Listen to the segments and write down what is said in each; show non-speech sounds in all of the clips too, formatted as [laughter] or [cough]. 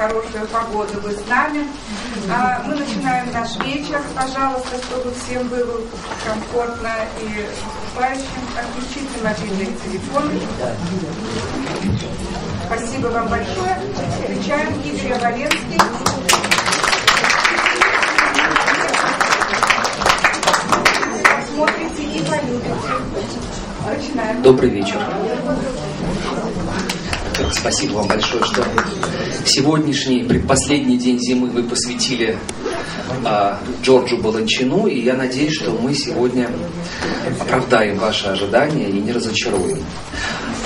хорошую погоду вы с нами. А мы начинаем наш вечер. Пожалуйста, чтобы всем было комфортно и выступающим. Отключите мобильные телефоны. Спасибо вам большое. Встречаем Игоря Валенский. Посмотрите и полюбите. Начинаем. Добрый вечер. Спасибо вам большое, что сегодняшний предпоследний день зимы вы посвятили а, Джорджу Баланчину, и я надеюсь, что мы сегодня оправдаем ваши ожидания и не разочаруем.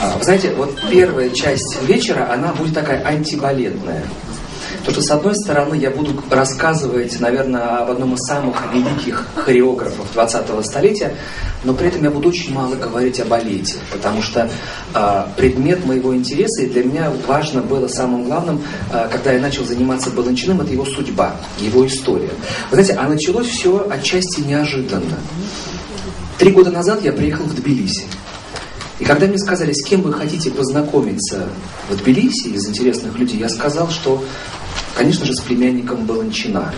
А, вы знаете, вот первая часть вечера, она будет такая антибалетная. Потому что, с одной стороны, я буду рассказывать, наверное, об одном из самых великих хореографов 20-го столетия, но при этом я буду очень мало говорить о балете, потому что э, предмет моего интереса, и для меня важно было самым главным, э, когда я начал заниматься баланчином, это его судьба, его история. Вы знаете, а началось все отчасти неожиданно. Три года назад я приехал в Тбилиси. И когда мне сказали, с кем вы хотите познакомиться в Тбилиси из интересных людей, я сказал, что Конечно же, с племянником Баланчина.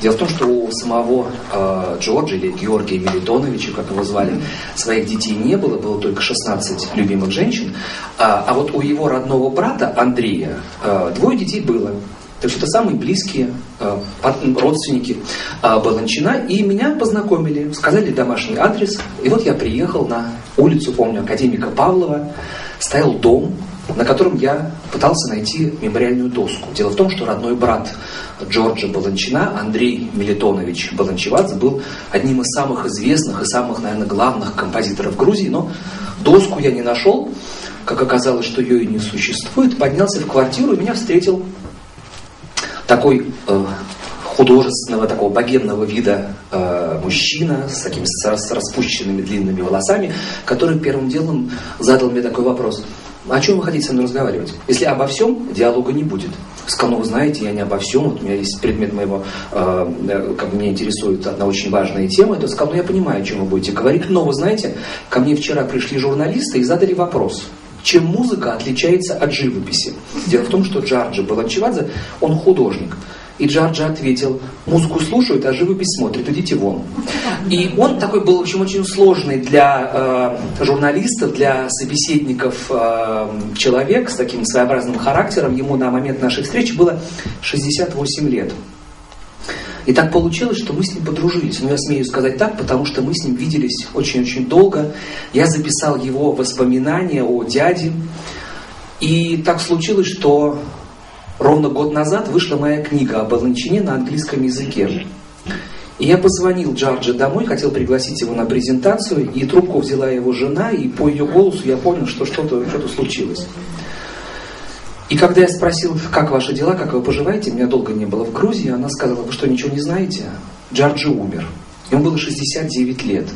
Дело в том, что у самого э, Джорджа или Георгия Мелитоновича, как его звали, своих детей не было, было только 16 любимых женщин. А, а вот у его родного брата Андрея э, двое детей было. То есть это самые близкие э, родственники э, Баланчина. И меня познакомили, сказали домашний адрес. И вот я приехал на улицу, помню, академика Павлова, стоял дом, на котором я пытался найти мемориальную доску. Дело в том, что родной брат Джорджа Баланчина, Андрей Мелитонович Баланчевадзе, был одним из самых известных и самых, наверное, главных композиторов Грузии, но доску я не нашел, как оказалось, что ее и не существует, поднялся в квартиру и меня встретил такой э, художественного, такого богемного вида э, мужчина с такими с, с распущенными длинными волосами, который первым делом задал мне такой вопрос – о чем вы хотите со мной разговаривать? Если обо всем, диалога не будет. Сказал, ну вы знаете, я не обо всем, вот у меня есть предмет моего, э, э как меня интересует одна очень важная тема, это сказал, ну я понимаю, о чем вы будете говорить, но вы знаете, ко мне вчера пришли журналисты и задали вопрос, чем музыка отличается от живописи? Дело в том, что Джорджи Баланчевадзе, он художник. И Джорджа ответил, музыку слушают, а живопись смотрят, идите вон. И он такой был, в общем, очень сложный для э, журналистов, для собеседников э, человек с таким своеобразным характером. Ему на момент нашей встречи было 68 лет. И так получилось, что мы с ним подружились. Но я смею сказать так, потому что мы с ним виделись очень-очень долго. Я записал его воспоминания о дяде. И так случилось, что ровно год назад вышла моя книга об Аланчине на английском языке. И я позвонил Джорджи домой, хотел пригласить его на презентацию, и трубку взяла его жена, и по ее голосу я понял, что что-то что случилось. И когда я спросил, как ваши дела, как вы поживаете, меня долго не было в Грузии, она сказала, вы что, ничего не знаете? Джорджи умер. Ему было 69 лет.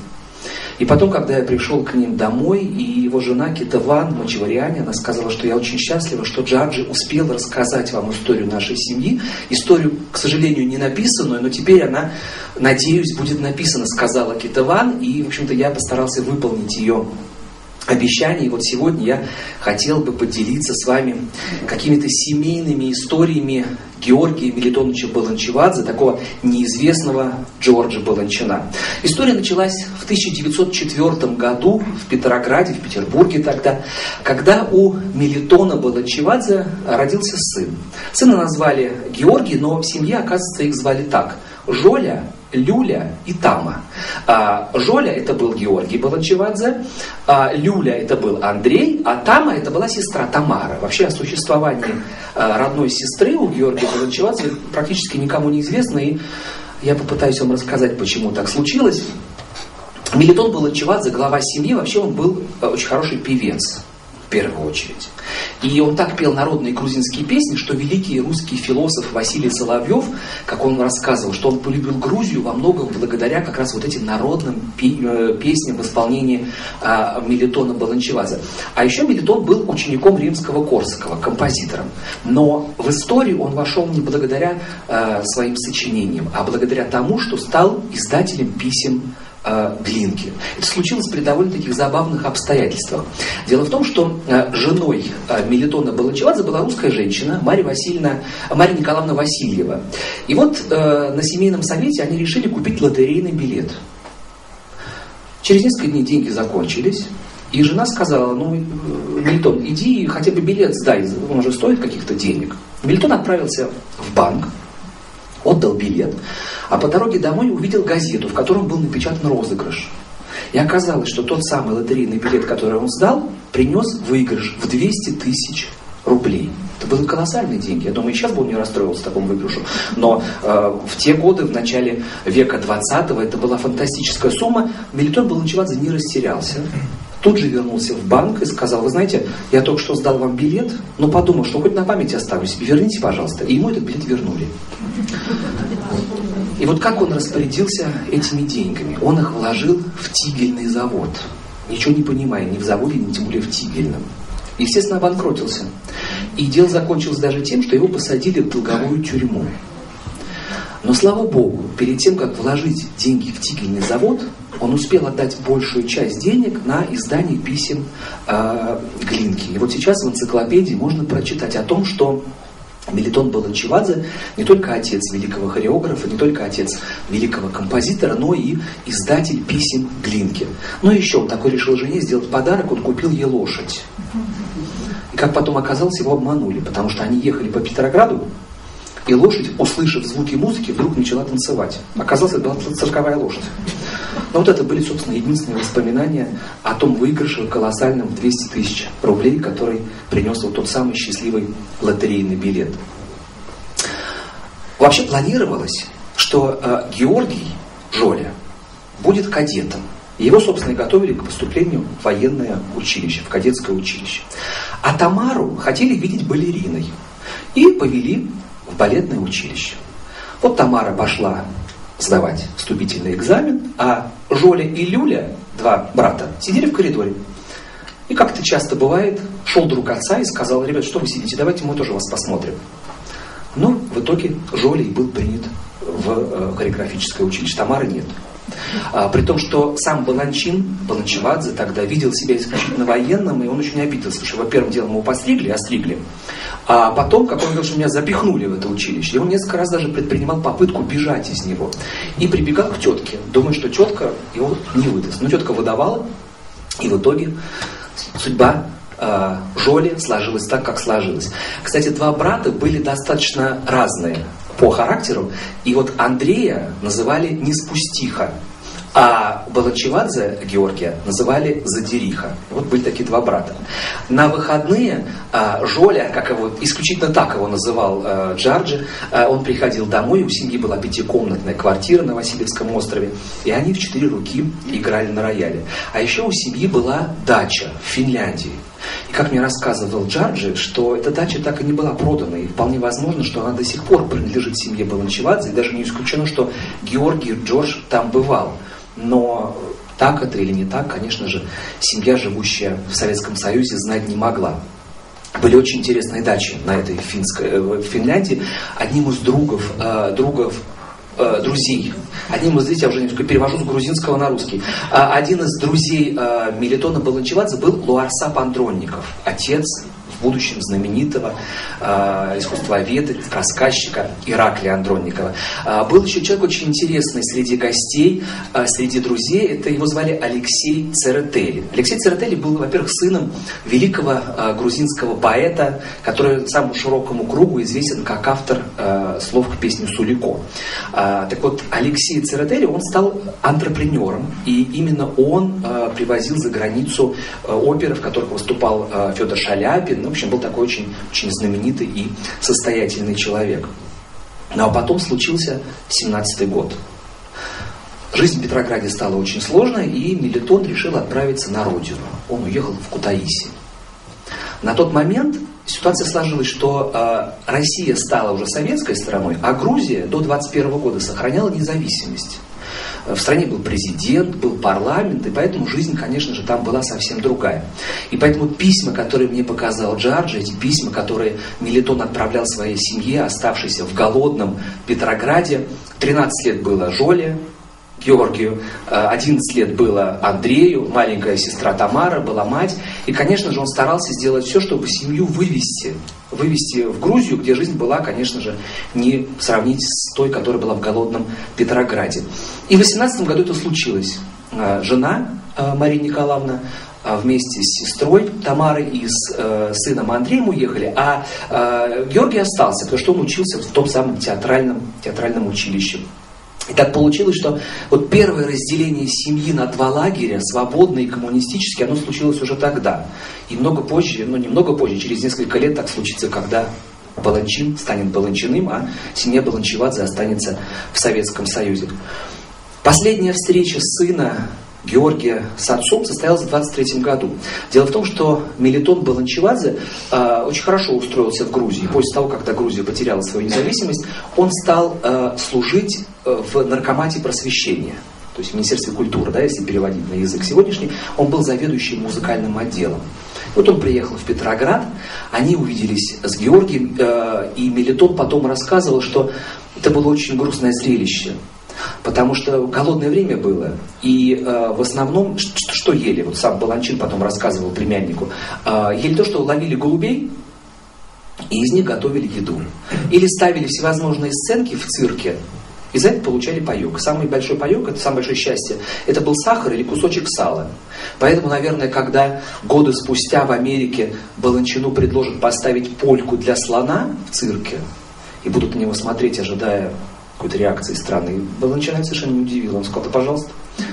И потом, когда я пришел к ним домой, и его жена Китаван Мачевариане, она сказала, что я очень счастлива, что Джаджи успел рассказать вам историю нашей семьи. Историю, к сожалению, не написанную, но теперь она, надеюсь, будет написана, сказала Китаван. И, в общем-то, я постарался выполнить ее обещаний. Вот сегодня я хотел бы поделиться с вами какими-то семейными историями Георгия Мелитоновича Баланчевадзе, такого неизвестного Джорджа Баланчина. История началась в 1904 году в Петрограде, в Петербурге тогда, когда у Мелитона Баланчевадзе родился сын. Сына назвали Георгий, но в семье, оказывается, их звали так – Жоля, Люля и Тама. А, Жоля это был Георгий Баланчевадзе, а, Люля это был Андрей, а Тама это была сестра Тамара. Вообще о существовании а, родной сестры у Георгия Баланчевадзе практически никому не известно, и я попытаюсь вам рассказать, почему так случилось. Мелитон Баланчевадзе, глава семьи, вообще он был а, очень хороший певец первую очередь. И он так пел народные грузинские песни, что великий русский философ Василий Соловьев, как он рассказывал, что он полюбил Грузию во многом благодаря как раз вот этим народным э, песням в исполнении а, Мелитона Баланчеваза. А еще Мелитон был учеником римского Корсакова, композитором. Но в историю он вошел не благодаря а, своим сочинениям, а благодаря тому, что стал издателем писем э, Глинки. Это случилось при довольно таких забавных обстоятельствах. Дело в том, что э, женой э, Мелитона Балачевадзе была русская женщина Мария, Васильевна, Мария Николаевна Васильева. И вот э, на семейном совете они решили купить лотерейный билет. Через несколько дней деньги закончились. И жена сказала, ну, э, Мильтон, иди хотя бы билет сдай, он уже стоит каких-то денег. Мильтон отправился в банк, отдал билет, а по дороге домой увидел газету, в котором был напечатан розыгрыш. И оказалось, что тот самый лотерейный билет, который он сдал, принес выигрыш в 200 тысяч рублей. Это были колоссальные деньги. Я думаю, сейчас бы он не расстроился такому выигрышу. Но э, в те годы, в начале века 20-го, это была фантастическая сумма. Мелитон Баланчевадзе не растерялся. Тут же вернулся в банк и сказал, вы знаете, я только что сдал вам билет, но подумал, что хоть на память останусь, верните, пожалуйста. И ему этот билет вернули. И вот как он распорядился этими деньгами? Он их вложил в тигельный завод. Ничего не понимая, ни в заводе, ни тем более в тигельном. Естественно, обанкротился. И дело закончилось даже тем, что его посадили в долговую тюрьму. Но слава богу, перед тем, как вложить деньги в тигельный завод, он успел отдать большую часть денег на издание писем э, Глинки. И вот сейчас в энциклопедии можно прочитать о том, что Мелитон Баланчевадзе не только отец великого хореографа, не только отец великого композитора, но и издатель писем Глинки. Но еще он такой решил жене сделать подарок, он купил ей лошадь. И как потом оказалось, его обманули, потому что они ехали по Петрограду, и лошадь, услышав звуки музыки, вдруг начала танцевать. Оказалось, это была цирковая лошадь. Но вот это были, собственно, единственные воспоминания о том выигрыше колоссальном 200 тысяч рублей, который принес вот тот самый счастливый лотерейный билет. Вообще планировалось, что э, Георгий Жоля будет кадетом. Его, собственно, и готовили к поступлению в военное училище, в кадетское училище. А Тамару хотели видеть балериной и повели балетное училище. Вот Тамара пошла сдавать вступительный экзамен, а Жоля и Люля, два брата, сидели в коридоре. И как это часто бывает, шел друг отца и сказал, ребят, что вы сидите, давайте мы тоже вас посмотрим. Но в итоге Жолей был принят в э, хореографическое училище, Тамары нет. А, при том, что сам Баланчин, Баланчевадзе тогда видел себя исключительно военным, и он очень обиделся, что, во-первых, делом его постригли, остригли, а потом, как он говорил, что меня запихнули в это училище, и он несколько раз даже предпринимал попытку бежать из него. И прибегал к тетке, думая, что тетка его не выдаст. Но тетка выдавала, и в итоге судьба э, Жоли сложилась так, как сложилась. Кстати, два брата были достаточно разные по характеру. И вот Андрея называли не спустиха, а Балачевадзе Георгия называли Задериха. Вот были такие два брата. На выходные а, Жоля, как его, исключительно так его называл а, Джорджи, а, он приходил домой, у семьи была пятикомнатная квартира на Васильевском острове, и они в четыре руки играли на рояле. А еще у семьи была дача в Финляндии. И как мне рассказывал Джорджи, что эта дача так и не была продана, и вполне возможно, что она до сих пор принадлежит семье Баланчевадзе, и даже не исключено, что Георгий Джордж там бывал. Но так это или не так, конечно же, семья, живущая в Советском Союзе, знать не могла. Были очень интересные дачи на этой финской, э, в Финляндии. Одним из другов, э, другов э, друзей. Одним из, видите, я уже перевожу с грузинского на русский. А, один из друзей э, Мелитона Баланчевадзе был Луарсап Андронников, отец в будущем знаменитого э, искусствоведа, рассказчика Ираклия Андронникова. Э, был еще человек очень интересный среди гостей, э, среди друзей. Это его звали Алексей Церетели. Алексей Церетели был, во-первых, сыном великого э, грузинского поэта, который самому широкому кругу известен как автор э, слов к песне Сулико. Э, так вот, Алексей Церетели, он стал антрепренером, и именно он э, привозил за границу э, оперы, в которых выступал э, Федор Шаляпин, общем, был такой очень, очень знаменитый и состоятельный человек. Ну а потом случился 17-й год. Жизнь в Петрограде стала очень сложной, и Мелитон решил отправиться на родину. Он уехал в Кутаиси. На тот момент ситуация сложилась, что э, Россия стала уже советской страной, а Грузия до 21 года сохраняла независимость в стране был президент, был парламент, и поэтому жизнь, конечно же, там была совсем другая. И поэтому письма, которые мне показал Джорджи, эти письма, которые Мелитон отправлял своей семье, оставшейся в голодном Петрограде, 13 лет было Жоле, Георгию, 11 лет было Андрею, маленькая сестра Тамара, была мать. И, конечно же, он старался сделать все, чтобы семью вывести. Вывести в Грузию, где жизнь была, конечно же, не сравнить с той, которая была в голодном Петрограде. И в 18 году это случилось. Жена Мария Николаевна вместе с сестрой Тамарой и с э, сыном Андреем уехали, а э, Георгий остался, потому что он учился в том самом театральном, театральном училище. И так получилось, что вот первое разделение семьи на два лагеря, свободный и коммунистический, оно случилось уже тогда. И много позже, ну немного позже, через несколько лет так случится, когда Баланчин станет Баланчиным, а семья Баланчевадзе останется в Советском Союзе. Последняя встреча сына Георгия с отцом состоялась в 23 году. Дело в том, что Мелитон Баланчевадзе э, очень хорошо устроился в Грузии. После того, когда Грузия потеряла свою независимость, он стал э, служить э, в наркомате просвещения. То есть в Министерстве культуры, да, если переводить на язык сегодняшний, он был заведующим музыкальным отделом. Вот он приехал в Петроград, они увиделись с Георгием, э, и Мелитон потом рассказывал, что это было очень грустное зрелище. Потому что голодное время было, и э, в основном, что, что ели, вот сам Баланчин потом рассказывал племяннику, э, ели то, что ловили голубей, и из них готовили еду. Или ставили всевозможные сценки в цирке, и за это получали паек. Самый большой паек, это самое большое счастье, это был сахар или кусочек сала. Поэтому, наверное, когда годы спустя в Америке Баланчину предложат поставить польку для слона в цирке, и будут на него смотреть, ожидая какой-то реакции странной. Баланчанин совершенно не удивил. Он сказал, да пожалуйста,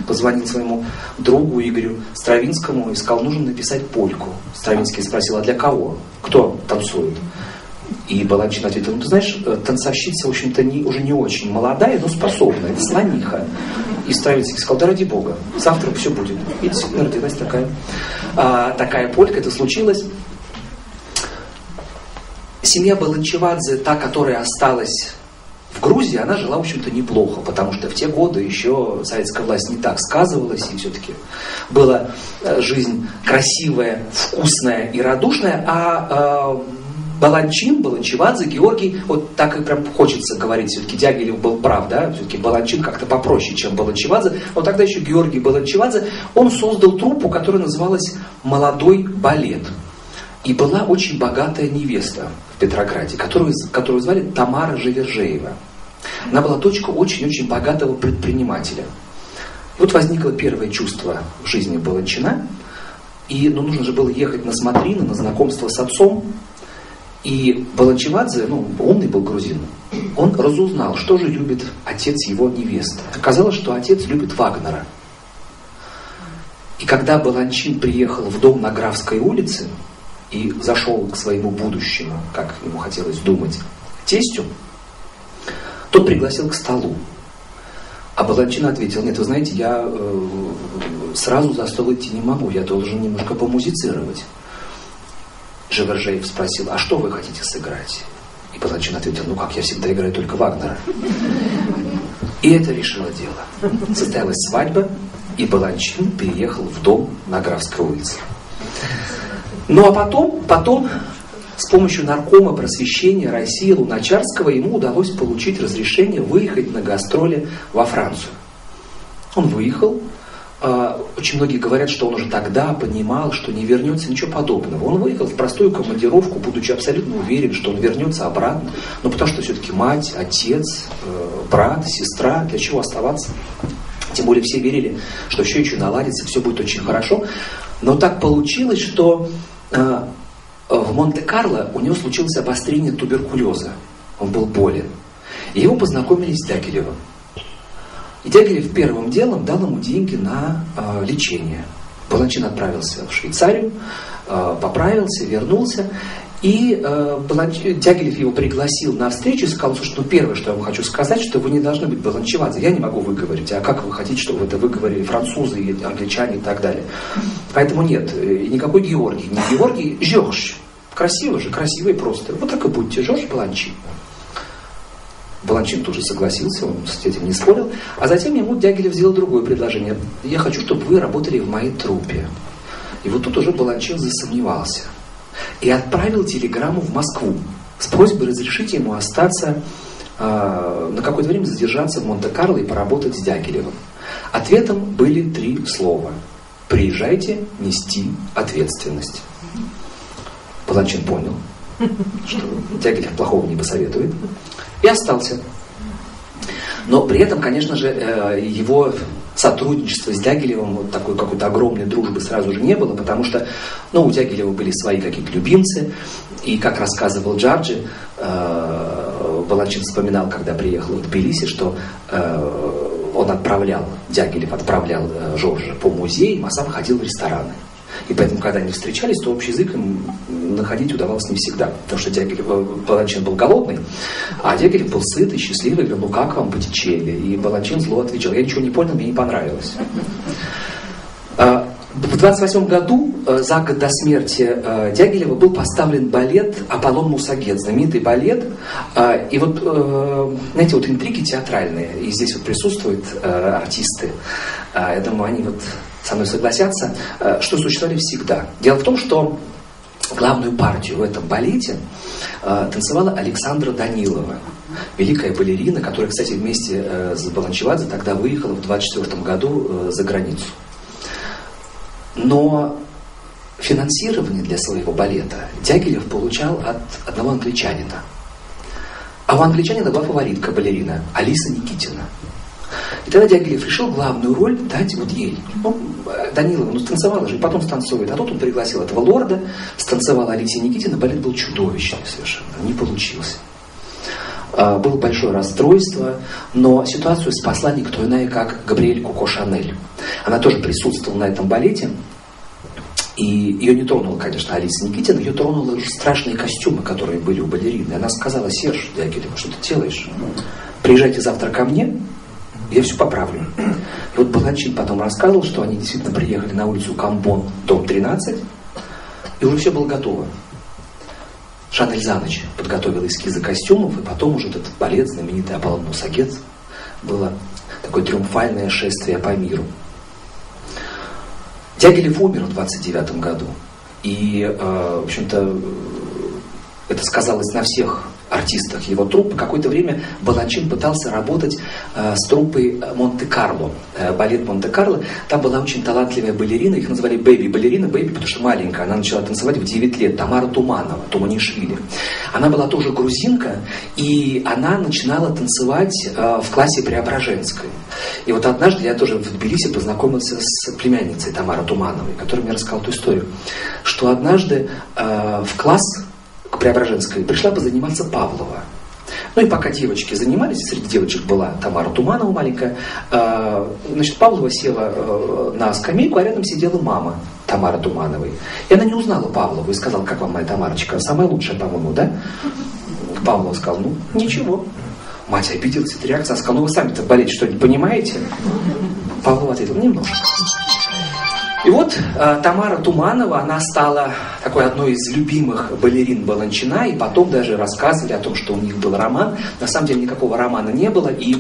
позвонил своему другу Игорю Стравинскому и сказал, нужно написать польку. Стравинский спросил, а для кого? Кто танцует? И Баланчин ответил, ну ты знаешь, э, танцовщица, в общем-то, не, уже не очень молодая, но способная, это слониха. И Стравинский сказал, да ради бога, завтра все будет. И действительно родилась такая, а, такая полька, это случилось. Семья Баланчевадзе, та, которая осталась в Грузии она жила, в общем-то, неплохо, потому что в те годы еще советская власть не так сказывалась, и все-таки была э, жизнь красивая, вкусная и радушная, а э, Баланчин, Баланчевадзе, Георгий, вот так и прям хочется говорить, все-таки Дягилев был прав, да, все-таки Баланчин как-то попроще, чем Баланчевадзе, но тогда еще Георгий Баланчевадзе, он создал труппу, которая называлась «Молодой балет». И была очень богатая невеста в Петрограде, которую, которую звали Тамара Живержеева. Она была дочка очень-очень богатого предпринимателя. Вот возникло первое чувство в жизни Баланчина, и ну, нужно же было ехать на смотрины, на знакомство с отцом. И Баланчевадзе, ну, умный был грузин, он разузнал, что же любит отец его невесты. Оказалось, что отец любит Вагнера. И когда Баланчин приехал в дом на Графской улице и зашел к своему будущему, как ему хотелось думать, тестю, тот пригласил к столу. А Баланчин ответил, нет, вы знаете, я э, сразу за стол идти не могу, я должен немножко помузицировать. Живержеев спросил, а что вы хотите сыграть? И Баланчин ответил, ну как, я всегда играю только Вагнера. И это решило дело. Состоялась свадьба, и Баланчин переехал в дом на Графской улице. Ну а потом, потом с помощью наркома просвещения России Луначарского ему удалось получить разрешение выехать на гастроли во Францию. Он выехал, а, очень многие говорят, что он уже тогда понимал, что не вернется, ничего подобного. Он выехал в простую командировку, будучи абсолютно уверен, что он вернется обратно. Но потому что все-таки мать, отец, э, брат, сестра, для чего оставаться? Тем более все верили, что все еще наладится, все будет очень хорошо. Но так получилось, что э, в Монте-Карло у него случилось обострение туберкулеза. Он был болен. И его познакомили с Дягилевым. И Дягилев первым делом дал ему деньги на э, лечение. Баланчин отправился в Швейцарию, э, поправился, вернулся. И э, Дягилев его пригласил на встречу и сказал, что ну, первое, что я вам хочу сказать, что вы не должны быть баланчеваться. Я не могу выговорить. А как вы хотите, чтобы это выговорили французы, англичане и так далее? Поэтому нет, э, никакой Георгий. Не Георгий, Жорж. Красиво же, красиво и просто. Вот так и будьте, Жорж Баланчин. Баланчин тоже согласился, он с этим не спорил. А затем ему Дягилев сделал другое предложение. Я хочу, чтобы вы работали в моей труппе. И вот тут уже Баланчин засомневался и отправил телеграмму в Москву с просьбой разрешить ему остаться э, на какое-то время задержаться в Монте-Карло и поработать с Дягилевым. Ответом были три слова. Приезжайте нести ответственность. Палачин понял, что Дягилев плохого не посоветует, и остался. Но при этом, конечно же, э, его сотрудничество с Дягилевым, вот такой какой-то огромной дружбы сразу же не было, потому что ну, у Дягилева были свои какие-то любимцы, и как рассказывал Джорджи, э, Баланчин вспоминал, когда приехал в Тбилиси, что э, он отправлял, Дягилев отправлял Жоржа по музеям, а сам ходил в рестораны. И поэтому, когда они встречались, то общий язык им находить удавалось не всегда. Потому что Дягилев, Баланчин был голодный, а Дягилев был сытый, счастливый, говорил, ну как вам Боттичелли? И Баланчин зло отвечал, я ничего не понял, мне не понравилось. А, в 28 году, э, за год до смерти э, Дягилева, был поставлен балет «Аполлон Мусагет», знаменитый балет. А, и вот, э, знаете, вот интриги театральные, и здесь вот присутствуют артисты. А, я думаю, они вот со мной согласятся, что существовали всегда. Дело в том, что главную партию в этом балете танцевала Александра Данилова, великая балерина, которая, кстати, вместе с Баланчевадзе тогда выехала в 24 году за границу. Но финансирование для своего балета Дягилев получал от одного англичанина. А у англичанина была фаворитка балерина Алиса Никитина. И тогда Дягилев решил главную роль дать вот ей. Ну, Данилова, ну станцевала же, потом станцует. А тут он пригласил этого лорда, станцевала Алисия Никитина, балет был чудовищный совершенно, не получился. А, было большое расстройство, но ситуацию спасла никто иная, как Габриэль Коко Шанель. Она тоже присутствовала на этом балете. И ее не тронула, конечно, Алиса Никитина, ее тронули страшные костюмы, которые были у балерины. Она сказала, Серж Дягилев, что ты делаешь? Приезжайте завтра ко мне, я все поправлю. И [clears throat] вот Баланчин потом рассказывал, что они действительно приехали на улицу Камбон, дом 13, и уже все было готово. Шанель за ночь подготовила эскизы костюмов, и потом уже этот балет, знаменитый Аполлон Мусагет, было такое триумфальное шествие по миру. Дягилев умер в 29 году. И, э, в общем-то, это сказалось на всех артистах его труппы. Какое-то время Баланчин пытался работать э, с труппой Монте-Карло, э, балет Монте-Карло. Там была очень талантливая балерина, их называли бэби-балерина, бэби, потому что маленькая. Она начала танцевать в 9 лет, Тамара Туманова, Туманишвили. Она была тоже грузинка, и она начинала танцевать э, в классе Преображенской. И вот однажды я тоже в Тбилиси познакомился с племянницей Тамары Тумановой, которая мне рассказала ту историю, что однажды э, в класс к Преображенской, пришла бы заниматься Павлова. Ну и пока девочки занимались, среди девочек была Тамара Туманова маленькая, э, значит, Павлова села э, на скамейку, а рядом сидела мама Тамары Тумановой. И она не узнала Павлову и сказала, как вам моя Тамарочка, самая лучшая, по-моему, да? Павлова сказал, ну, ничего. Мать обиделась, эта реакция, сказала, ну вы сами-то болеть что-нибудь понимаете? Павлова ответил, немножко. И вот э, Тамара Туманова, она стала такой одной из любимых балерин Баланчина, и потом даже рассказывали о том, что у них был роман. На самом деле никакого романа не было, и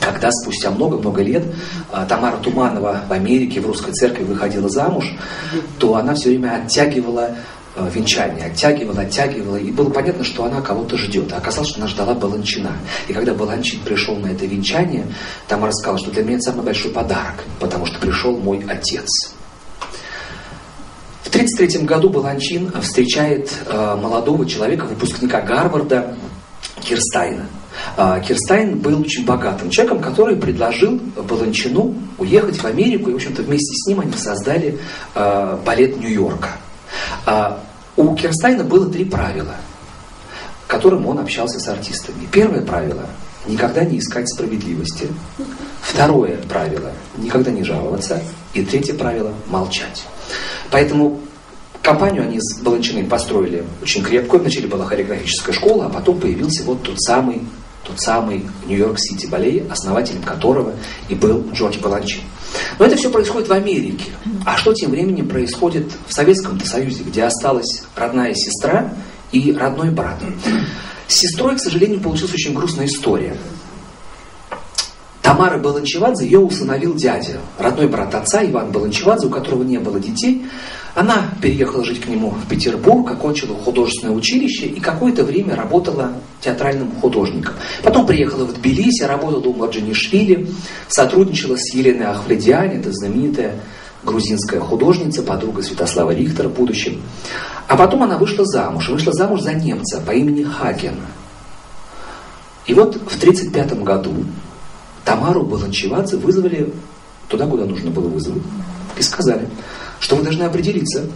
когда спустя много-много лет э, Тамара Туманова в Америке, в русской церкви выходила замуж, то она все время оттягивала э, венчание, оттягивала, оттягивала, и было понятно, что она кого-то ждет. А оказалось, что она ждала Баланчина. И когда Баланчин пришел на это венчание, Тамара сказала, что для меня это самый большой подарок, потому что пришел мой отец. В 1933 году Баланчин встречает э, молодого человека, выпускника Гарварда, Кирстайна. Э, Кирстайн был очень богатым человеком, который предложил Баланчину уехать в Америку, и, в общем-то, вместе с ним они создали э, балет Нью-Йорка. У Кирстайна было три правила, которым он общался с артистами. Первое правило – никогда не искать справедливости. Второе правило – никогда не жаловаться. И третье правило – молчать. Поэтому компанию они с Баланчиной построили очень крепкую. Вначале была хореографическая школа, а потом появился вот тот самый, тот самый Нью-Йорк-Сити балет, основателем которого и был Джордж Баланчин. Но это все происходит в Америке. А что тем временем происходит в Советском Союзе, где осталась родная сестра и родной брат? С сестрой, к сожалению, получилась очень грустная история. Тамара Баланчевадзе ее усыновил дядя, родной брат отца Иван Баланчевадзе, у которого не было детей. Она переехала жить к нему в Петербург, окончила художественное училище и какое-то время работала театральным художником. Потом приехала в Тбилиси, работала у Маджанишвили, сотрудничала с Еленой Ахвледиани, это знаменитая грузинская художница, подруга Святослава Рихтера в будущем. А потом она вышла замуж, вышла замуж за немца по имени Хаген. И вот в 1935 году Тамару Баланчевадзе вызвали туда, куда нужно было вызвать, и сказали, что вы должны определиться,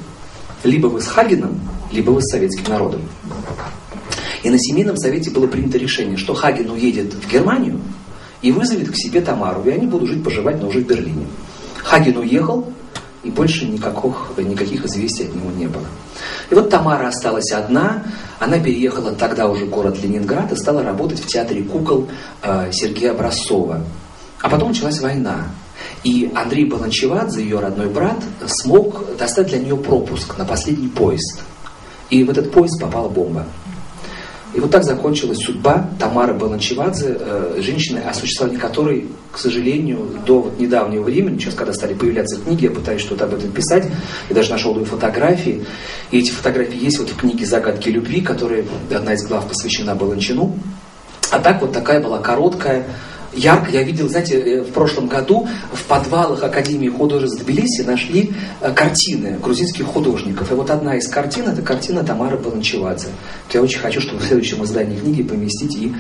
либо вы с Хагеном, либо вы с советским народом. И на семейном совете было принято решение, что Хаген уедет в Германию и вызовет к себе Тамару, и они будут жить-поживать, но уже в Берлине. Хаген уехал, и больше никаких, никаких известий от него не было. И вот Тамара осталась одна, она переехала тогда уже в город Ленинград и стала работать в театре кукол э, Сергея Образцова. А потом началась война. И Андрей Баланчевадзе, ее родной брат, смог достать для нее пропуск на последний поезд. И в этот поезд попала бомба. И вот так закончилась судьба Тамары Баланчевадзе, э, женщины, о существовании которой, к сожалению, до вот недавнего времени, сейчас, когда стали появляться книги, я пытаюсь что-то об этом писать, и даже нашел две фотографии. И эти фотографии есть вот в книге «Загадки любви», которая одна из глав посвящена Баланчину. А так вот такая была короткая ярко. Я видел, знаете, э, в прошлом году в подвалах Академии художеств Тбилиси нашли э, картины грузинских художников. И вот одна из картин, это картина Тамары Баланчевадзе. Я очень хочу, чтобы в следующем издании книги поместить и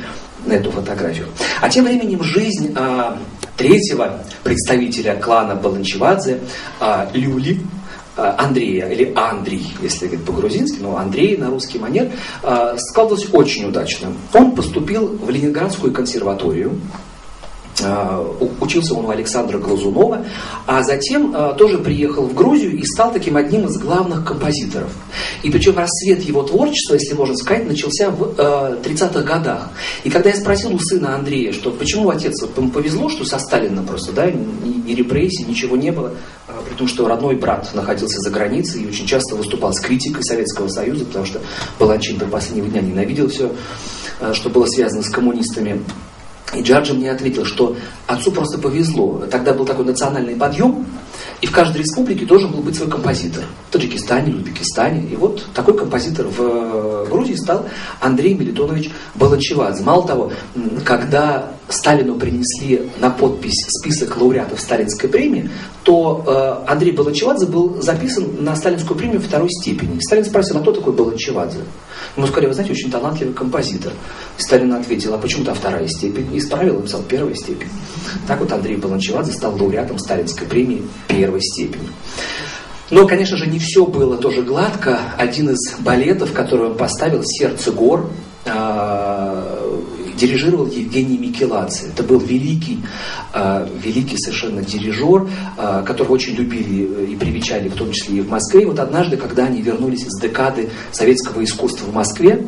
эту фотографию. А тем временем жизнь а, третьего представителя клана Баланчевадзе, а, Люли, а, Андрея, или Андрей, если говорить по-грузински, но Андрей на русский манер, складывалась очень удачно. Он поступил в Ленинградскую консерваторию, учился он у Александра Глазунова, а затем э, тоже приехал в Грузию и стал таким одним из главных композиторов. И причем рассвет его творчества, если можно сказать, начался в 30-х э, годах. И когда я спросил у сына Андрея, что почему отец, повезло, что со Сталином просто, да, ни, ни репрессий, ничего не было, при том, что родной брат находился за границей и очень часто выступал с критикой Советского Союза, потому что Баланчин до последнего дня ненавидел все, что было связано с коммунистами. И Джорджи мне ответил, что отцу просто повезло. Тогда был такой национальный подъем, и в каждой республике должен был быть свой композитор. В Таджикистане, в Узбекистане. И вот такой композитор в Грузии стал Андрей Мелитонович Баланчевадзе. Мало того, когда Сталину принесли на подпись список лауреатов Сталинской премии, то э, Андрей Баланчевадзе был записан на Сталинскую премию второй степени. Сталин спросил, а кто такой Баланчевадзе? Ему сказали, вы знаете, очень талантливый композитор. Сталин ответил, а почему-то вторая степень. И исправил, написал первая степень. Так вот Андрей Баланчевадзе стал лауреатом Сталинской премии первой степени. Но, конечно же, не все было тоже гладко. Один из балетов, который он поставил, «Сердце гор», э, дирижировал Евгений Микеладзе. Это был великий, э, великий совершенно дирижер, э, которого очень любили и привечали, в том числе и в Москве. И вот однажды, когда они вернулись из декады советского искусства в Москве,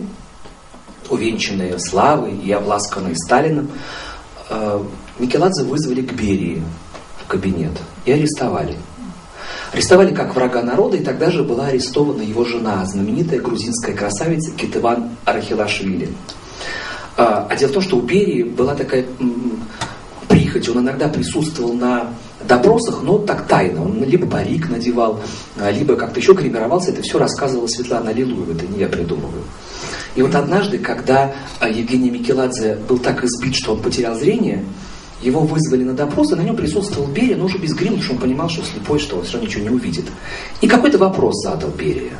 увенчанные славой и обласканные Сталиным, Микеладзе вызвали к Берии кабинет и арестовали. Арестовали как врага народа, и тогда же была арестована его жена, знаменитая грузинская красавица Китыван Арахилашвили. А, а дело в том, что у Берии была такая прихоть, он иногда присутствовал на допросах, но так тайно. Он либо парик надевал, а, либо как-то еще гримировался. Это все рассказывала Светлана Лилуева, это не я придумываю. И вот однажды, когда а, Евгений Микеладзе был так избит, что он потерял зрение, его вызвали на допрос, и на нем присутствовал Берия, но уже без грима, потому что он понимал, что слепой, что он все равно ничего не увидит. И какой-то вопрос задал Берия.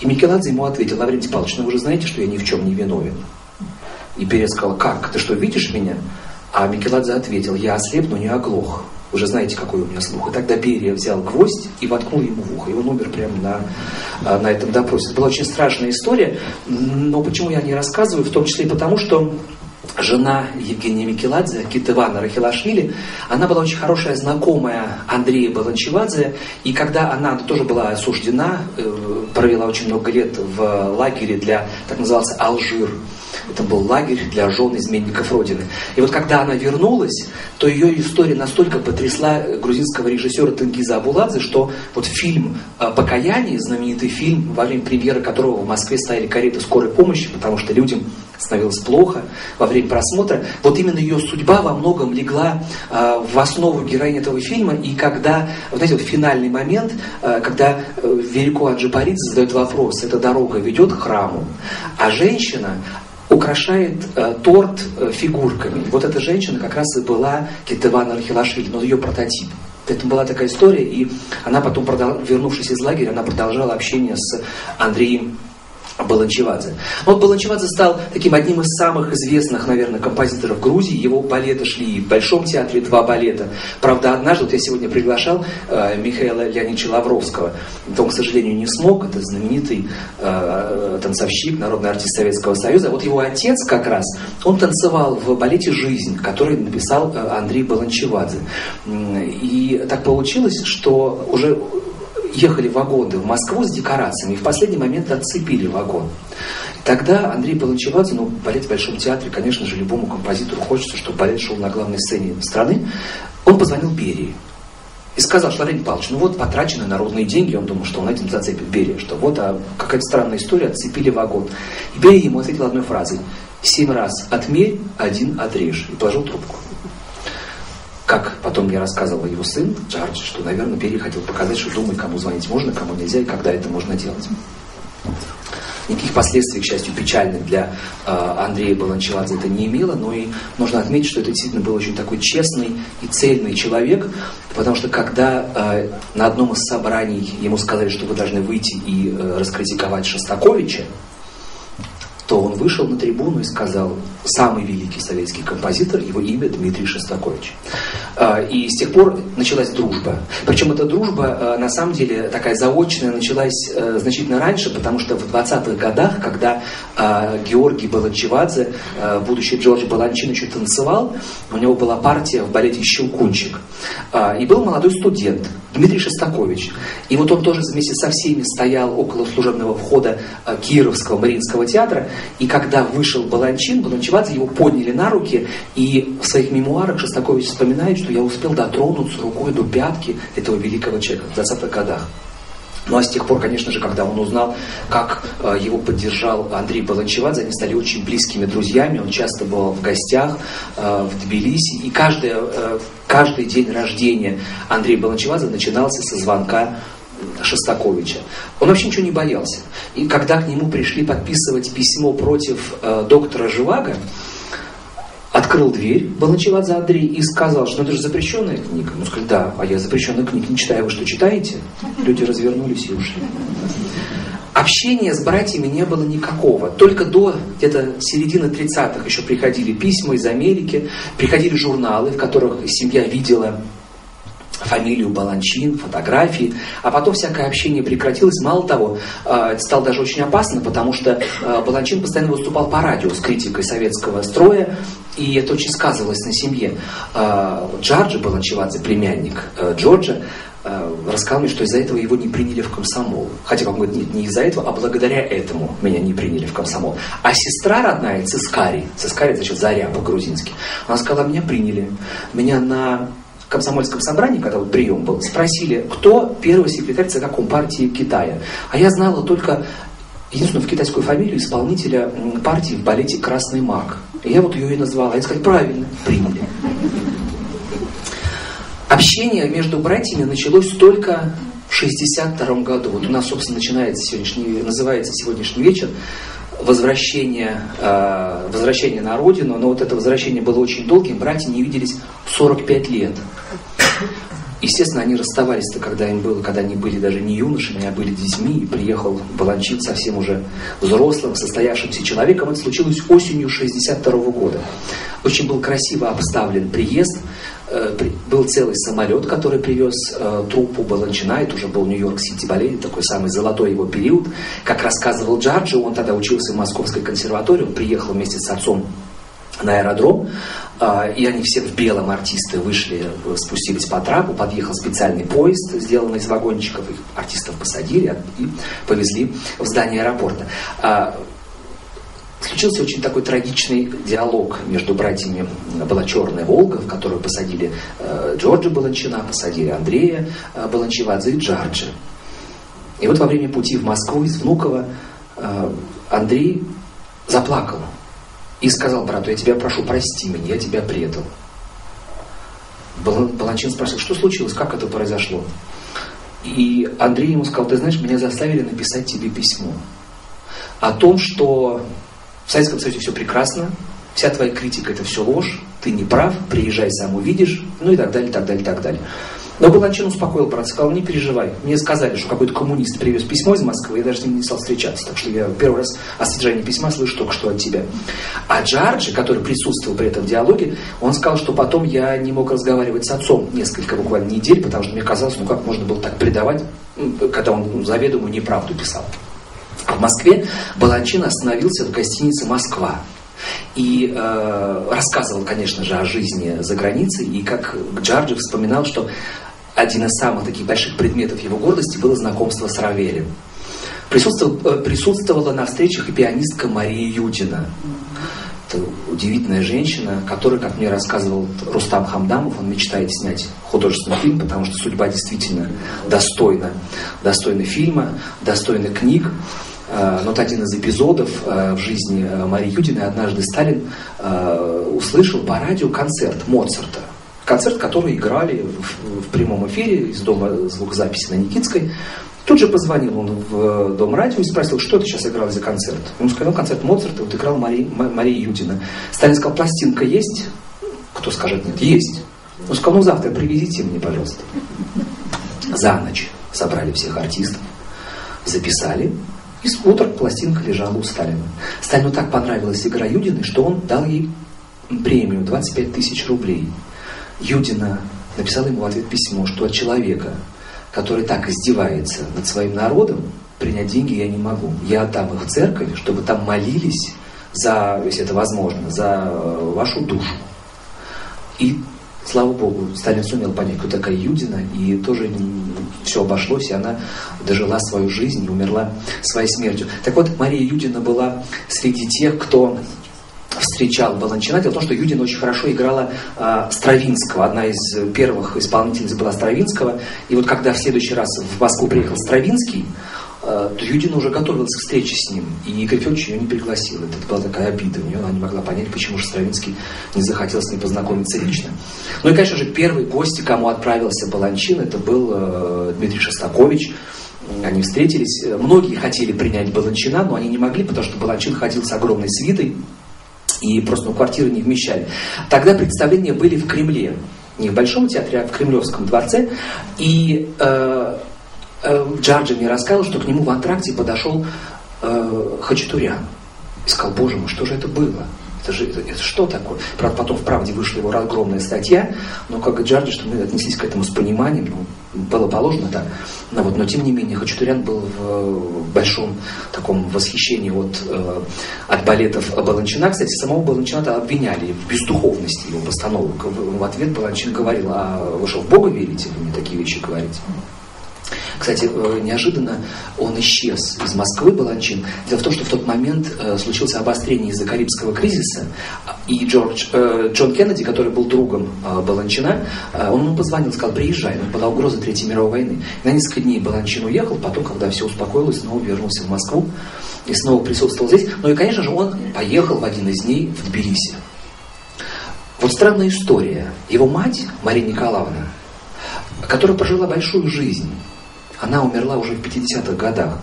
И Микеладзе ему ответил, Лаврентий Павлович, ну вы же знаете, что я ни в чем не виновен. И Перец сказал, как, ты что, видишь меня? А Микеладзе ответил, я ослеп, но не оглох. Вы же знаете, какой у меня слух. И тогда Берия взял гвоздь и воткнул ему в ухо. И он умер прямо на, а, на этом допросе. Это была очень страшная история. Но почему я не рассказываю? В том числе и потому, что жена Евгения Микеладзе, Китывана Рахилашвили, она была очень хорошая знакомая Андрея Баланчевадзе, и когда она тоже была осуждена, э, провела очень много лет в лагере для, так назывался, Алжир, это был лагерь для жен изменников Родины. И вот когда она вернулась, то ее история настолько потрясла грузинского режиссера Тенгиза Абуладзе, что вот фильм э, «Покаяние», знаменитый фильм, во время премьеры которого в Москве стояли кареты скорой помощи, потому что людям становилось плохо во время просмотра. Вот именно ее судьба во многом легла э, в основу героини этого фильма. И когда, вот знаете, вот финальный момент, э, когда э, Велико Аджипаридзе задает вопрос, эта дорога ведет к храму, а женщина украшает э, торт э, фигурками. Вот эта женщина как раз и была Кетевана Архилашвили, но ее прототип. Это была такая история, и она потом, продол... вернувшись из лагеря, она продолжала общение с Андреем Баланчевадзе. Вот Баланчевадзе стал таким одним из самых известных, наверное, композиторов Грузии. Его балеты шли в Большом театре, два балета. Правда, однажды, вот я сегодня приглашал э, Михаила Леонидовича Лавровского, но он, к сожалению, не смог. Это знаменитый э, танцовщик, народный артист Советского Союза. Вот его отец как раз, он танцевал в балете «Жизнь», который написал э, Андрей Баланчевадзе. И так получилось, что уже ехали вагоны в Москву с декорациями и в последний момент отцепили вагон. Тогда Андрей Полончевадзе, ну, балет в Большом театре, конечно же, любому композитору хочется, чтобы балет шел на главной сцене страны. Он позвонил Берии и сказал, что Леонид Павлович, ну вот потрачены народные деньги, он думал, что он этим зацепит Берия, что вот а какая-то странная история, отцепили вагон. И Берия ему ответил одной фразой, семь раз отмерь, один отрежь, и положил трубку. Как потом мне рассказывал его сын Джордж, что, наверное, Перри хотел показать, что думай, кому звонить можно, кому нельзя и когда это можно делать. Никаких последствий, к счастью, печальных для э, Андрея Баланчевадзе это не имело, но и нужно отметить, что это действительно был очень такой честный и цельный человек, потому что когда э, на одном из собраний ему сказали, что вы должны выйти и э, раскритиковать Шостаковича, то он вышел на трибуну и сказал, самый великий советский композитор, его имя Дмитрий Шостакович. А, и с тех пор началась дружба. Причем эта дружба, а, на самом деле, такая заочная, началась э, значительно раньше, потому что в 20-х годах, когда а, Георгий Баланчевадзе, будущий Джордж Баланчин, еще танцевал, у него была партия в балете «Щелкунчик». И был молодой студент, Дмитрий Шостакович. И вот он тоже вместе со всеми стоял около служебного входа Кировского Мариинского театра, и когда вышел Баланчин, Баланчевадзе его подняли на руки, и в своих мемуарах Шостакович вспоминает, что я успел дотронуться рукой до пятки этого великого человека в 20-х годах. Ну а с тех пор, конечно же, когда он узнал, как э, его поддержал Андрей Баланчевадзе, они стали очень близкими друзьями. Он часто был в гостях э, в Тбилиси. И каждый, э, каждый день рождения Андрея Баланчевадзе начинался со звонка Шостаковича. Он вообще ничего не боялся. И когда к нему пришли подписывать письмо против э, доктора Живаго, открыл дверь Баланчевадзе Андрей и сказал, что ну, это же запрещенная книга. Ну, сказали, да, а я запрещенную книгу не читаю, вы что, читаете? Люди развернулись и ушли. Общения с братьями не было никакого. Только до где-то середины 30-х еще приходили письма из Америки, приходили журналы, в которых семья видела фамилию Баланчин, фотографии, а потом всякое общение прекратилось. Мало того, э, это стало даже очень опасно, потому что э, Баланчин постоянно выступал по радио с критикой советского строя, и это очень сказывалось на семье. Э, Джорджи Баланчевадзе, племянник Джорджа, рассказал мне, что из-за этого его не приняли в комсомол. Хотя, он говорит, нет, не из-за этого, а благодаря этому меня не приняли в комсомол. А сестра родная, Цискари, Цискари, значит, Заря по-грузински, она сказала, меня приняли. Меня на комсомольском собрании, когда вот прием был, спросили, кто первый секретарь ЦК Компартии Китая. А я знала только единственную в китайскую фамилию исполнителя партии в балете «Красный маг». И я вот ее и назвала. И сказали, правильно, приняли. Общение между братьями началось только в 62 году. Вот у нас, собственно, начинается сегодняшний, называется сегодняшний вечер возвращение, э, возвращение на родину, но вот это возвращение было очень долгим, братья не виделись 45 лет. Естественно, они расставались-то, когда им было, когда они были даже не юношами, а были детьми, и приехал Баланчик совсем уже взрослым, состоявшимся человеком. Это случилось осенью 62 года. Очень был красиво обставлен приезд, был целый самолет, который привез э, труппу Баланчина, это уже был Нью-Йорк-Сити балет, такой самый золотой его период. Как рассказывал Джорджи, он тогда учился в Московской консерватории, он приехал вместе с отцом на аэродром, а, и они все в белом артисты вышли, спустились по трапу, подъехал специальный поезд, сделанный из вагончиков, их артистов посадили и повезли в здание аэропорта. Случился очень такой трагичный диалог между братьями. Была «Черная Волга», в которую посадили э, Джорджа Баланчина, посадили Андрея э, Баланчевадзе и Джорджа. И вот во время пути в Москву из Внуково э, Андрей заплакал и сказал брату, я тебя прошу, прости меня, я тебя предал. Баланчин спросил, что случилось, как это произошло? И Андрей ему сказал, ты знаешь, меня заставили написать тебе письмо о том, что в Советском Союзе все прекрасно, вся твоя критика это все ложь, ты не прав, приезжай сам увидишь, ну и так далее, так далее, так далее. Но Баланчин успокоил брата, сказал, не переживай. Мне сказали, что какой-то коммунист привез письмо из Москвы, я даже с ним не стал встречаться. Так что я первый раз о содержании письма слышу только что от тебя. А Джорджи, который присутствовал при этом диалоге, он сказал, что потом я не мог разговаривать с отцом несколько буквально недель, потому что мне казалось, ну как можно было так предавать, когда он ну, заведомо неправду писал. В Москве Баланчин остановился в гостинице «Москва». И э, рассказывал, конечно же, о жизни за границей. И как Джорджи вспоминал, что один из самых таких больших предметов его гордости было знакомство с Равелем. Присутствовала, э, присутствовала на встречах и пианистка Мария Юдина. Это удивительная женщина, которая, как мне рассказывал Рустам Хамдамов, он мечтает снять художественный фильм, потому что судьба действительно достойна, достойна фильма, достойна книг. Э, вот один из эпизодов э, в жизни Марии Юдиной однажды Сталин услышал по радио концерт Моцарта – Концерт, который играли в, прямом эфире из дома звукозаписи на Никитской. Тут же позвонил он в дом радио и спросил, что ты сейчас играл за концерт. Он сказал, концерт Моцарта, вот играл Мария, Мария Юдина. Сталин сказал, пластинка есть? Кто скажет нет? Есть. Он сказал, ну завтра привезите мне, пожалуйста. За ночь собрали всех артистов, записали, и с утра пластинка лежала у Сталина. Сталину так понравилась игра Юдины, что он дал ей премию 25 тысяч рублей. Юдина написала ему в ответ письмо, что от человека, который так издевается над своим народом, принять деньги я не могу. Я отдам их в церковь, чтобы там молились за, если это возможно, за э, вашу душу. И, слава Богу, Сталин сумел понять, кто такая Юдина, и тоже все обошлось, и она дожила свою жизнь и умерла своей смертью. Так вот, Мария Юдина была среди тех, кто встречал Баланчина. Дело в том, что Юдина очень хорошо играла э, Стравинского. Одна из первых исполнительниц была Стравинского. И вот когда в следующий раз в Москву приехал Стравинский, то Юдина уже готовилась к встрече с ним. И Игорь Федорович ее не пригласил. Это была такая обида у нее. Она не могла понять, почему же Стравинский не захотел с ней познакомиться лично. Ну и, конечно же, первый гость, кому отправился Баланчин, это был э, Дмитрий Шостакович. Они встретились. Многие хотели принять Баланчина, но они не могли, потому что Баланчин ходил с огромной свитой и просто ну, квартиры не вмещали. Тогда представления были в Кремле, не в Большом театре, а в Кремлевском дворце, и э, э, Джорджи мне рассказал, что к нему в антракте подошел э, Хачатурян и сказал, боже мой, что же это было? Это же это, это что такое? Правда, потом в правде вышла его огромная статья, но как Джарди, что мы отнеслись к этому с пониманием, ну, было положено так. Но, вот, но тем не менее, Хачатурян был в большом таком восхищении от, э, от балетов Баланчина. Кстати, самого Баланчина обвиняли в бездуховности его постановок. В, в ответ Баланчин говорил, а вы что, в Бога верите? Вы мне такие вещи говорите? Кстати, э, неожиданно он исчез из Москвы, Баланчин. Дело в том, что в тот момент э, случилось обострение из-за Карибского кризиса, и Джордж, э, Джон Кеннеди, который был другом Баланчина, он ему позвонил, сказал, приезжай, ну, была угроза Третьей мировой войны. на несколько дней Баланчин уехал, потом, когда все успокоилось, снова вернулся в Москву и снова присутствовал здесь. Ну и, конечно же, он поехал в один из дней в Тбилиси. Вот странная история. Его мать, Мария Николаевна, которая прожила большую жизнь, она умерла уже в 50-х годах.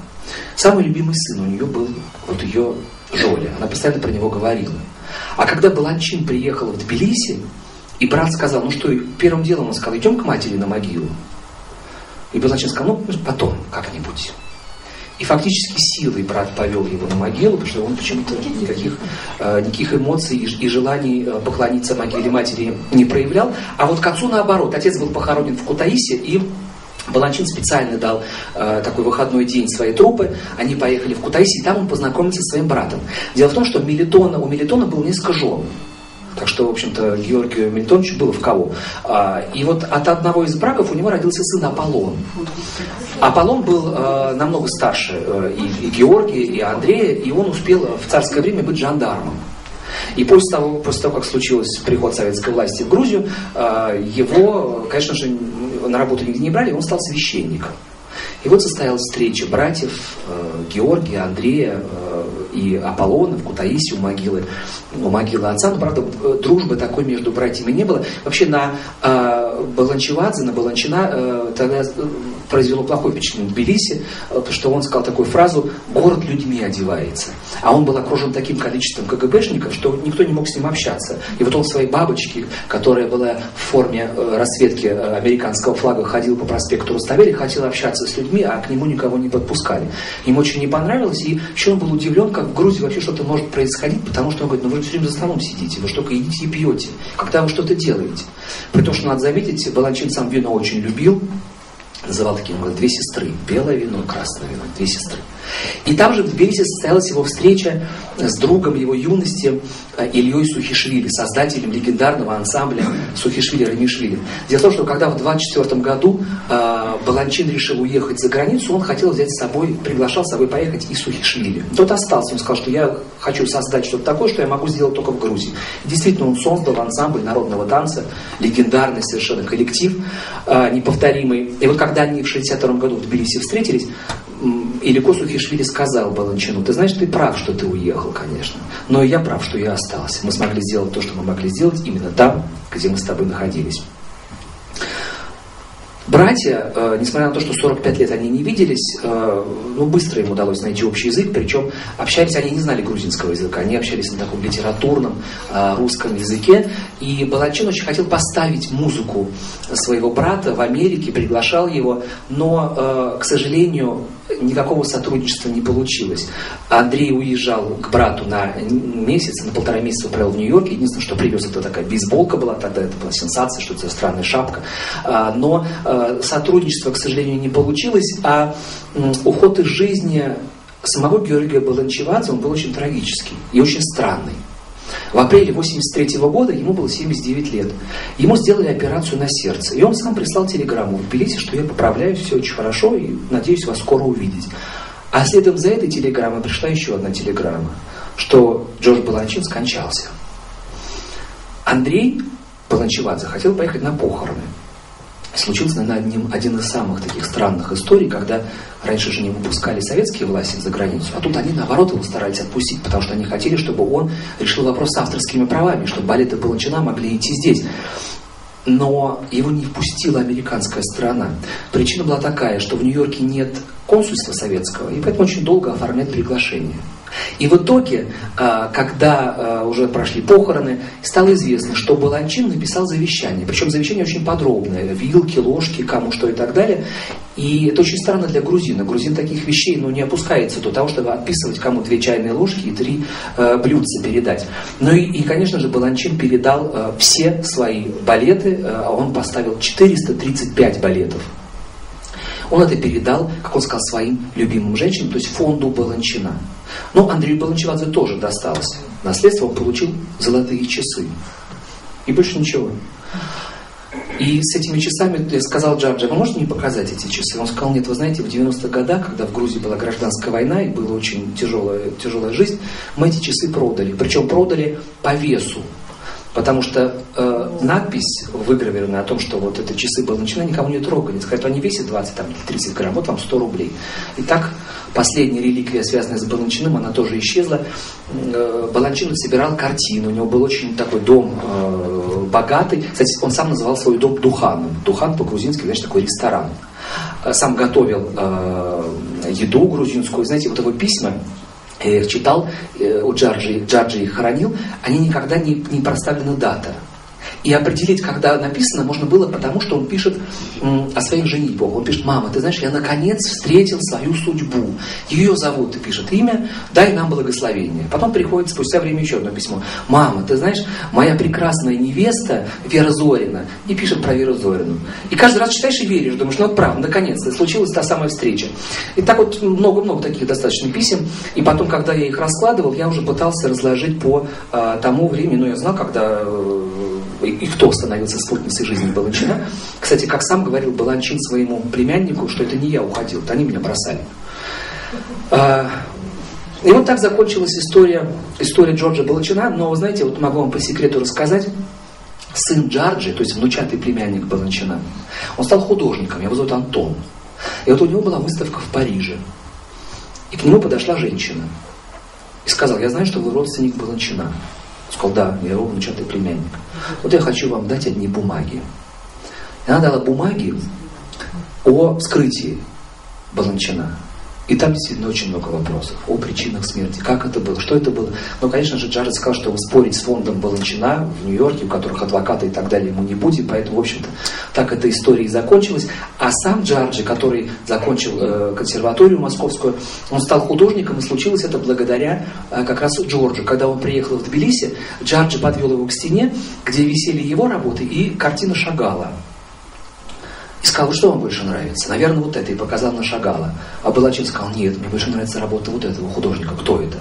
Самый любимый сын у нее был вот ее Жоля. Она постоянно про него говорила. А когда Баланчин приехал в Тбилиси, и брат сказал, ну что, первым делом он сказал, идем к матери на могилу. И Баланчин сказал, ну потом как-нибудь. И фактически силой брат повел его на могилу, потому что он почему-то никаких, э, никаких эмоций и, и желаний э, поклониться могиле матери не проявлял. А вот к отцу наоборот. Отец был похоронен в Кутаисе, и Баланчин специально дал э, такой выходной день своей трупы. Они поехали в Кутайси, и там он познакомился со своим братом. Дело в том, что Мелитона, у Мелитона было несколько жен. Так что, в общем-то, Георгию Мелитоновичу было в кого. А, и вот от одного из браков у него родился сын Аполлон. Аполлон был э, намного старше э, и, и Георгия, и Андрея, и он успел в царское время быть жандармом. И после того, после того, как случился приход советской власти в Грузию, э, его, конечно же, на работу нигде не брали, он стал священником. И вот состоялась встреча братьев э, Георгия, Андрея э, и Аполлона в Кутаиси у могилы, у могилы отца. Но, правда, дружбы такой между братьями не было. Вообще на э, Баланчевадзе, на Баланчина э, тогда произвело плохое впечатление в Тбилиси, э, потому что он сказал такую фразу «город людьми одевается». А он был окружен таким количеством КГБшников, что никто не мог с ним общаться. И вот он в своей бабочке, которая была в форме э, расцветки э, американского флага, ходил по проспекту Руставели, хотел общаться с людьми, а к нему никого не подпускали. Ему очень не понравилось, и еще он был удивлен, как в Грузии вообще что-то может происходить, потому что он говорит, ну вы все время за столом сидите, вы что только едите и пьете, когда вы что-то делаете. При том, что надо заметить, Баланчин сам вино очень любил, называл таким, говорит, две сестры, белое вино, красное вино, две сестры. И там же в Тбилиси состоялась его встреча с другом его юности э, Ильей Сухишвили, создателем легендарного ансамбля Сухишвили Рамишвили. Дело в том, что когда в 24 году э, Баланчин решил уехать за границу, он хотел взять с собой, приглашал с собой поехать и Сухишвили. Тот остался, он сказал, что я хочу создать что-то такое, что я могу сделать только в Грузии. И действительно, он создал ансамбль народного танца, легендарный совершенно коллектив, э, неповторимый. И вот когда они в 62 году в Тбилиси встретились, Илико Сухишвили сказал Баланчину, ты знаешь, ты прав, что ты уехал, конечно, но я прав, что я остался. Мы смогли сделать то, что мы могли сделать именно там, где мы с тобой находились. Братья, э, несмотря на то, что 45 лет они не виделись, э, ну, быстро им удалось найти общий язык, причем общались, они не знали грузинского языка, они общались на таком литературном э, русском языке, и Балачин очень хотел поставить музыку своего брата в Америке, приглашал его, но, к сожалению, никакого сотрудничества не получилось. Андрей уезжал к брату на месяц, на полтора месяца провел в Нью-Йорке. Единственное, что привез, это такая бейсболка была, тогда это была сенсация, что это странная шапка. А, но а, сотрудничество, к сожалению, не получилось, а уход из жизни самого Георгия Баланчевадзе, он был очень трагический и очень странный. В апреле 1983 года ему было 79 лет. Ему сделали операцию на сердце. И он сам прислал телеграмму в Тбилиси, что я поправляюсь, все очень хорошо и надеюсь вас скоро увидеть. А следом за этой телеграммой пришла еще одна телеграмма, что Джордж Баланчин скончался. Андрей Баланчевадзе хотел поехать на похороны случился, наверное, одним, один из самых таких странных историй, когда раньше же не выпускали советские власти за границу, а тут они, наоборот, его старались отпустить, потому что они хотели, чтобы он решил вопрос с авторскими правами, чтобы балеты Баланчина могли идти здесь. Но его не впустила американская сторона. Причина была такая, что в Нью-Йорке нет консульства советского, и поэтому очень долго оформлять приглашение. И в итоге, а, когда а, уже прошли похороны, стало известно, что Баланчин написал завещание. Причем завещание очень подробное. Вилки, ложки, кому что и так далее. И это очень странно для грузина. Грузин таких вещей ну, не опускается до того, чтобы отписывать кому две чайные ложки и три э, блюдца передать. Ну и, и, конечно же, Баланчин передал э, все свои балеты. Э, он поставил 435 балетов. Он это передал, как он сказал, своим любимым женщинам, то есть фонду Баланчина. Но Андрею Баланчевадзе тоже досталось. Наследство он получил золотые часы. И больше ничего. И с этими часами я сказал Джорджа, вы можете мне показать эти часы? Он сказал, нет, вы знаете, в 90-х годах, когда в Грузии была гражданская война и была очень тяжелая, тяжелая жизнь, мы эти часы продали. Причем продали по весу. Потому что э, надпись выгравированная о том, что вот это часы Баланчина никому не трогали. Сказать, они весят 20 там, или 30 грамм, вот вам 100 рублей. И так последняя реликвия, связанная с Баланчиным, она тоже исчезла. Э, собирал картину, у него был очень такой дом э, богатый. Кстати, он сам называл свой дом Духаном. Духан по-грузински, значит, такой ресторан. Э, сам готовил э, еду грузинскую. Знаете, вот его письма, я их читал, э, у Джарджи, Джарджи их хоронил, они никогда не, не проставлена дата. И определить, когда написано, можно было, потому что он пишет о своих женитьбах. Он пишет, мама, ты знаешь, я наконец встретил свою судьбу. Ее зовут, и пишет имя, дай нам благословение. Потом приходит спустя время еще одно письмо. Мама, ты знаешь, моя прекрасная невеста Вера Зорина. И пишет про Веру Зорину. И каждый раз читаешь и веришь, думаешь, ну вот правда, наконец-то случилась та самая встреча. И так вот много-много таких достаточно писем. И потом, когда я их раскладывал, я уже пытался разложить по э, тому времени, но я знал, когда э, и кто становился спутницей жизни Баланчина. Кстати, как сам говорил Баланчин своему племяннику, что это не я уходил, это они меня бросали. А, и вот так закончилась история, история Джорджа Баланчина. Но, знаете, вот могу вам по секрету рассказать, сын Джорджи, то есть внучатый племянник Баланчина, он стал художником, его зовут Антон. И вот у него была выставка в Париже. И к нему подошла женщина. И сказала, я знаю, что вы родственник Баланчина. Сказал, да, я его внучатый племянник. Вот я хочу вам дать одни бумаги. И она дала бумаги о вскрытии Баланчина. И там действительно очень много вопросов о причинах смерти, как это было, что это было. Но, конечно же, Джаред сказал, что спорить с фондом Баланчина в Нью-Йорке, у которых адвокаты и так далее, ему не будет, поэтому, в общем-то, так эта история и закончилась. А сам Джорджи, который закончил э, консерваторию московскую, он стал художником, и случилось это благодаря э, как раз Джорджу. Когда он приехал в Тбилиси, Джорджи подвел его к стене, где висели его работы и картина Шагала. Сказал, что вам больше нравится? Наверное, вот это. И показал на Шагала. А Балачин сказал, нет, мне больше нравится работа вот этого художника. Кто это?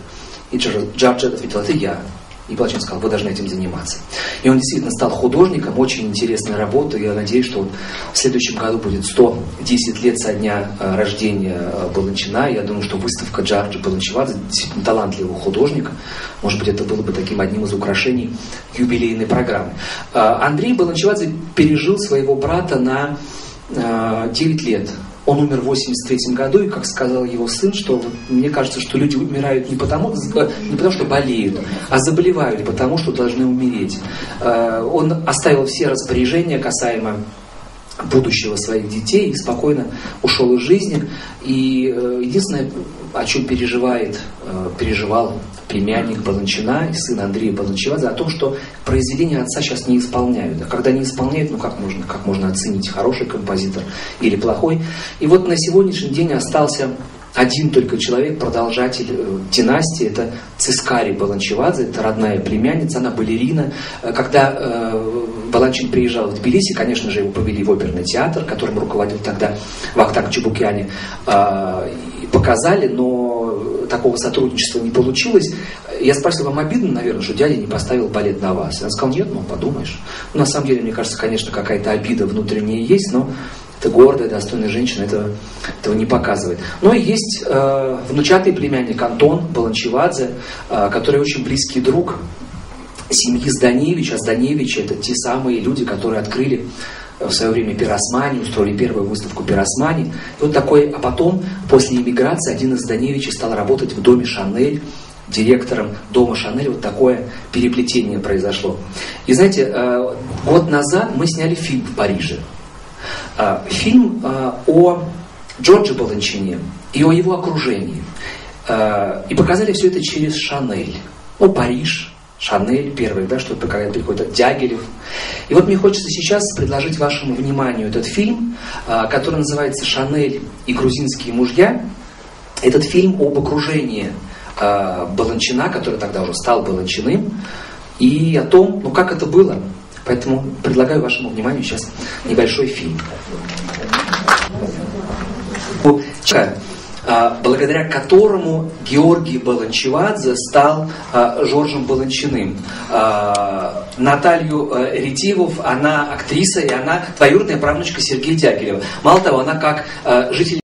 И Джордж ответил, это я. И Балачин сказал, вы должны этим заниматься. И он действительно стал художником, очень интересная работа. Я надеюсь, что в следующем году будет 110 лет со дня э, рождения э, Баланчина. Я думаю, что выставка Джорджа Баланчевадзе, действительно талантливого художника, может быть, это было бы таким одним из украшений юбилейной программы. Э, Андрей Баланчевадзе пережил своего брата на 9 лет. Он умер в 83 году, и, как сказал его сын, что мне кажется, что люди умирают не потому, не потому что болеют, а заболевают потому, что должны умереть. Он оставил все распоряжения касаемо будущего своих детей и спокойно ушел из жизни. И единственное, о чем переживает, переживал племянник Баланчина и сын Андрея Баланчевадзе, о том, что произведения отца сейчас не исполняют. А когда не исполняют, ну как можно, как можно оценить, хороший композитор или плохой. И вот на сегодняшний день остался один только человек, продолжатель э, династии, это Цискари Баланчевадзе, это родная племянница, она балерина. Э, когда э, Баланчин приезжал в Тбилиси, конечно же, его повели в оперный театр, которым руководил тогда Вахтанг Чебукяни, э, показали, но такого сотрудничества не получилось. Я спросил, вам обидно, наверное, что дядя не поставил балет на вас? И он сказал, нет, ну подумаешь. Ну, на самом деле, мне кажется, конечно, какая-то обида внутренняя есть, но это гордая, достойная женщина этого, этого не показывает. Но есть э, внучатый племянник Антон Баланчевадзе, э, который очень близкий друг семьи Зданевича. Зданевичи это те самые люди, которые открыли в свое время Пиросмани, устроили первую выставку Пиросмани. И вот такой, а потом, после иммиграции, один из Даневичей стал работать в доме Шанель, директором дома Шанель. Вот такое переплетение произошло. И знаете, э, год назад мы сняли фильм в Париже. Э, фильм э, о Джордже Баланчине и о его окружении. И показали все это через Шанель. Ну, Париж, Шанель первый, да, что когда приходит Дягилев. И вот мне хочется сейчас предложить вашему вниманию этот фильм, а, который называется «Шанель и грузинские мужья». Этот фильм об окружении а, Баланчина, который тогда уже стал Баланчиным, и о том, ну как это было. Поэтому предлагаю вашему вниманию сейчас небольшой фильм. А, благодаря которому Георгий Баланчевадзе стал а, Жоржем Баланчиным. А, Наталью Ретивов, она актриса, и она двоюродная правнучка Сергея Дягилева. Мало того, она как житель